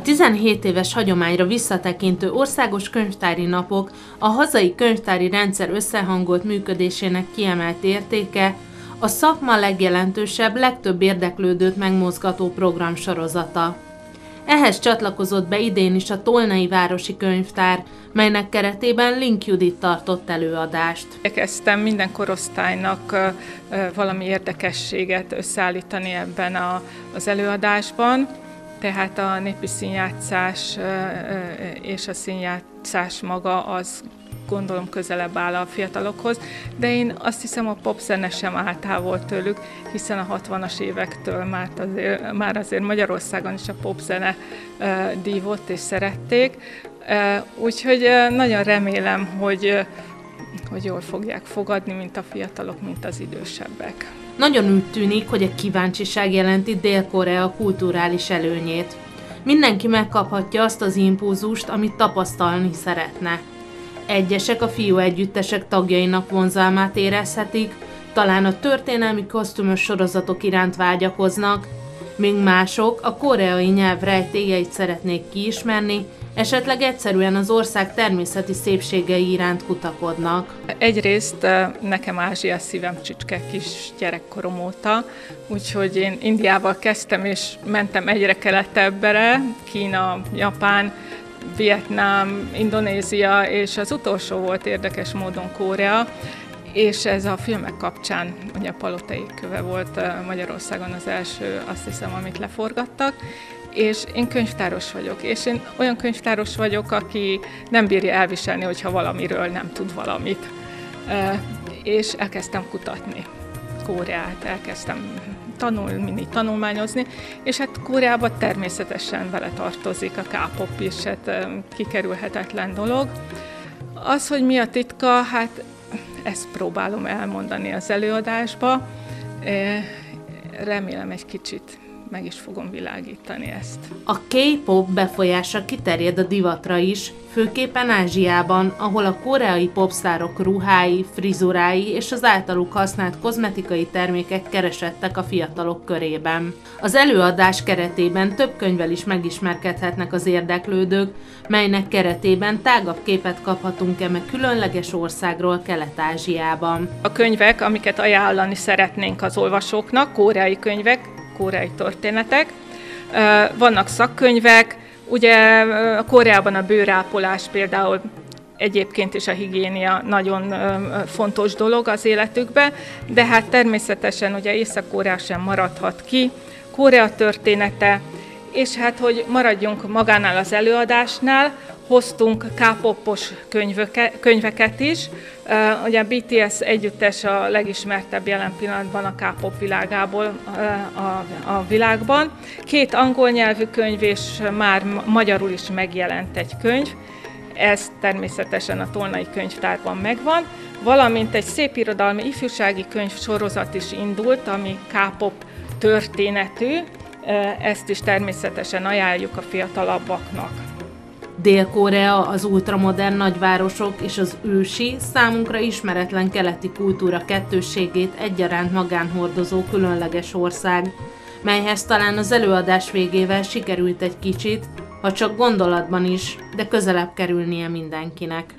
17 éves hagyományra visszatekintő országos könyvtári napok a hazai könyvtári rendszer összehangolt működésének kiemelt értéke, a szakma legjelentősebb, legtöbb érdeklődőt megmozgató programsorozata. Ehhez csatlakozott be idén is a Tolnai Városi Könyvtár, melynek keretében Link Judit tartott előadást. Elkezdtem minden korosztálynak valami érdekességet összeállítani ebben a, az előadásban, tehát a népi színjátszás és a színjátszás maga az gondolom közelebb áll a fiatalokhoz, de én azt hiszem a popzene sem áll távol tőlük, hiszen a 60-as évektől már azért, már azért Magyarországon is a popzene dívott és szerették, úgyhogy nagyon remélem, hogy hogy jól fogják fogadni, mint a fiatalok, mint az idősebbek. Nagyon úgy tűnik, hogy a kíváncsiság jelenti Dél-Korea kulturális előnyét. Mindenki megkaphatja azt az impulzust, amit tapasztalni szeretne. Egyesek a fiú együttesek tagjainak vonzalmát érezhetik, talán a történelmi kosztümös sorozatok iránt vágyakoznak, míg mások a koreai nyelv rejtélyeit szeretnék kiismerni, esetleg egyszerűen az ország természeti szépségei iránt kutakodnak. Egyrészt nekem Ázsia szívem csücske kis gyerekkorom óta, úgyhogy én Indiával kezdtem, és mentem egyre keletebbre, Kína, Japán, Vietnám, Indonézia, és az utolsó volt érdekes módon Korea, és ez a filmek kapcsán, ugye a Palotai köve volt Magyarországon az első, azt hiszem, amit leforgattak, és én könyvtáros vagyok, és én olyan könyvtáros vagyok, aki nem bírja elviselni, hogyha valamiről nem tud valamit. És elkezdtem kutatni Kóreát, elkezdtem tanulni, tanulmányozni, és hát Kóreában természetesen vele tartozik a K-pop is, hát kikerülhetetlen dolog. Az, hogy mi a titka, hát ezt próbálom elmondani az előadásba. Remélem egy kicsit meg is fogom világítani ezt. A K-pop befolyása kiterjed a divatra is, főképpen Ázsiában, ahol a koreai popszárok ruhái, frizurái és az általuk használt kozmetikai termékek keresettek a fiatalok körében. Az előadás keretében több könyvvel is megismerkedhetnek az érdeklődők, melynek keretében tágabb képet kaphatunk eme különleges országról Kelet-Ázsiában. A könyvek, amiket ajánlani szeretnénk az olvasóknak, koreai könyvek, koreai történetek. Vannak szakkönyvek, ugye a Koreában a bőrápolás például egyébként is a higiénia nagyon fontos dolog az életükbe, de hát természetesen ugye Észak-Korea sem maradhat ki. Korea története, és hát, hogy maradjunk magánál az előadásnál, hoztunk K-popos könyveket is. Ugye a BTS együttes a legismertebb jelen pillanatban a K-pop világából a, a világban. Két angol nyelvű könyv, és már magyarul is megjelent egy könyv. Ez természetesen a Tolnai Könyvtárban megvan, valamint egy szép irodalmi ifjúsági könyv sorozat is indult, ami K-pop történetű, ezt is természetesen ajánljuk a fiatalabbaknak. Dél-Korea, az ultramodern nagyvárosok és az ősi, számunkra ismeretlen keleti kultúra kettősségét egyaránt magánhordozó különleges ország, melyhez talán az előadás végével sikerült egy kicsit, ha csak gondolatban is, de közelebb kerülnie mindenkinek.